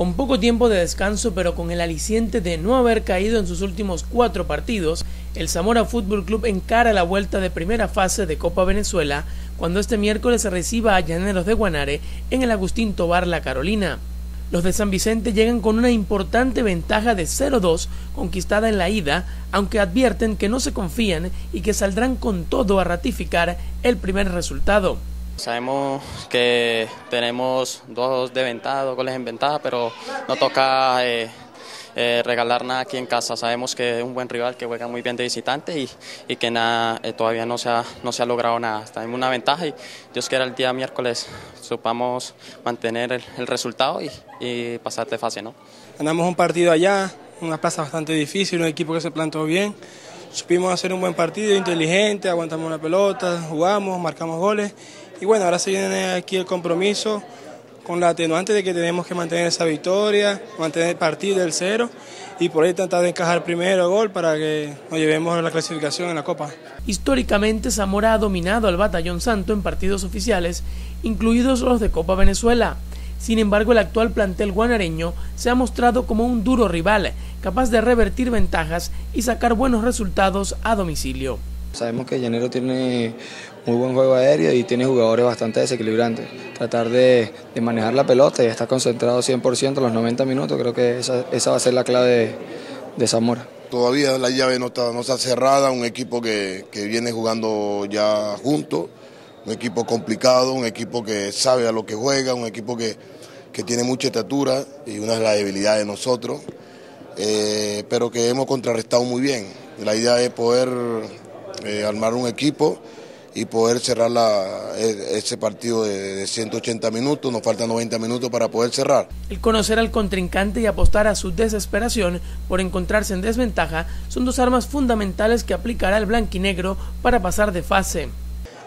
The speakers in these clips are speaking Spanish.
Con poco tiempo de descanso, pero con el aliciente de no haber caído en sus últimos cuatro partidos, el Zamora Fútbol Club encara la vuelta de primera fase de Copa Venezuela cuando este miércoles reciba a Llaneros de Guanare en el Agustín Tobar La Carolina. Los de San Vicente llegan con una importante ventaja de 0-2 conquistada en la ida, aunque advierten que no se confían y que saldrán con todo a ratificar el primer resultado. Sabemos que tenemos dos de ventaja, dos goles en ventaja, pero no toca eh, eh, regalar nada aquí en casa. Sabemos que es un buen rival que juega muy bien de visitante y, que nada, eh, todavía no se, ha, no se ha logrado nada. Tenemos una ventaja y Dios quiera el día miércoles supamos mantener el, resultado y, pasar de fase. ¿no? Ganamos un partido allá, una plaza bastante difícil, un equipo que se plantó bien. Supimos hacer un buen partido, inteligente, aguantamos la pelota, jugamos, marcamos goles. Y bueno, ahora se viene aquí el compromiso con la atenuante de que tenemos que mantener esa victoria, mantener el partido del cero y por ahí tratar de encajar primero gol para que nos llevemos la clasificación en la Copa. Históricamente Zamora ha dominado al Batallón Santo en partidos oficiales, incluidos los de Copa Venezuela. Sin embargo, el actual plantel guanareño se ha mostrado como un duro rival, capaz de revertir ventajas y sacar buenos resultados a domicilio. Sabemos que Llanero tiene muy buen juego aéreo y tiene jugadores bastante desequilibrantes. Tratar de, manejar la pelota y estar concentrado 100% los 90 minutos, creo que esa, va a ser la clave de, Zamora. Todavía la llave no está, cerrada, un equipo que, viene jugando ya junto, un equipo complicado, un equipo que sabe a lo que juega, un equipo que, tiene mucha estatura y una de las debilidades de nosotros, eh, pero que hemos contrarrestado muy bien. La idea es poder eh, armar un equipo y poder cerrar e, ese partido de, 180 minutos. Nos faltan 90 minutos para poder cerrar. El conocer al contrincante y apostar a su desesperación por encontrarse en desventaja son dos armas fundamentales que aplicará el blanquinegro para pasar de fase.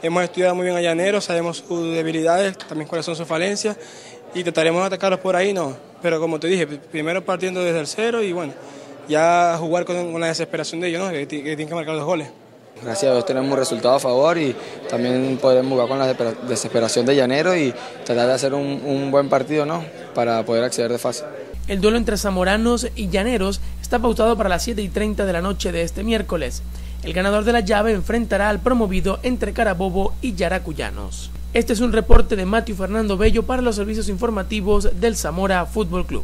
Hemos estudiado muy bien a Llanero, sabemos sus debilidades, también cuáles son sus falencias y trataremos de atacarlos por ahí, no. Pero como te dije, primero partiendo desde el cero y bueno, ya jugar con, la desesperación de ellos, ¿no? que tienen que marcar los goles. Gracias a Dios tenemos un resultado a favor y también podemos jugar con la desesperación de Llanero y tratar de hacer un, buen partido ¿no? para poder acceder de fase. El duelo entre zamoranos y llaneros está pautado para las 7 y 30 de la noche de este miércoles. El ganador de la llave enfrentará al promovido entre Carabobo y Yaracuyanos. Este es un reporte de Matthew Fernando Bello para los servicios informativos del Zamora Fútbol Club.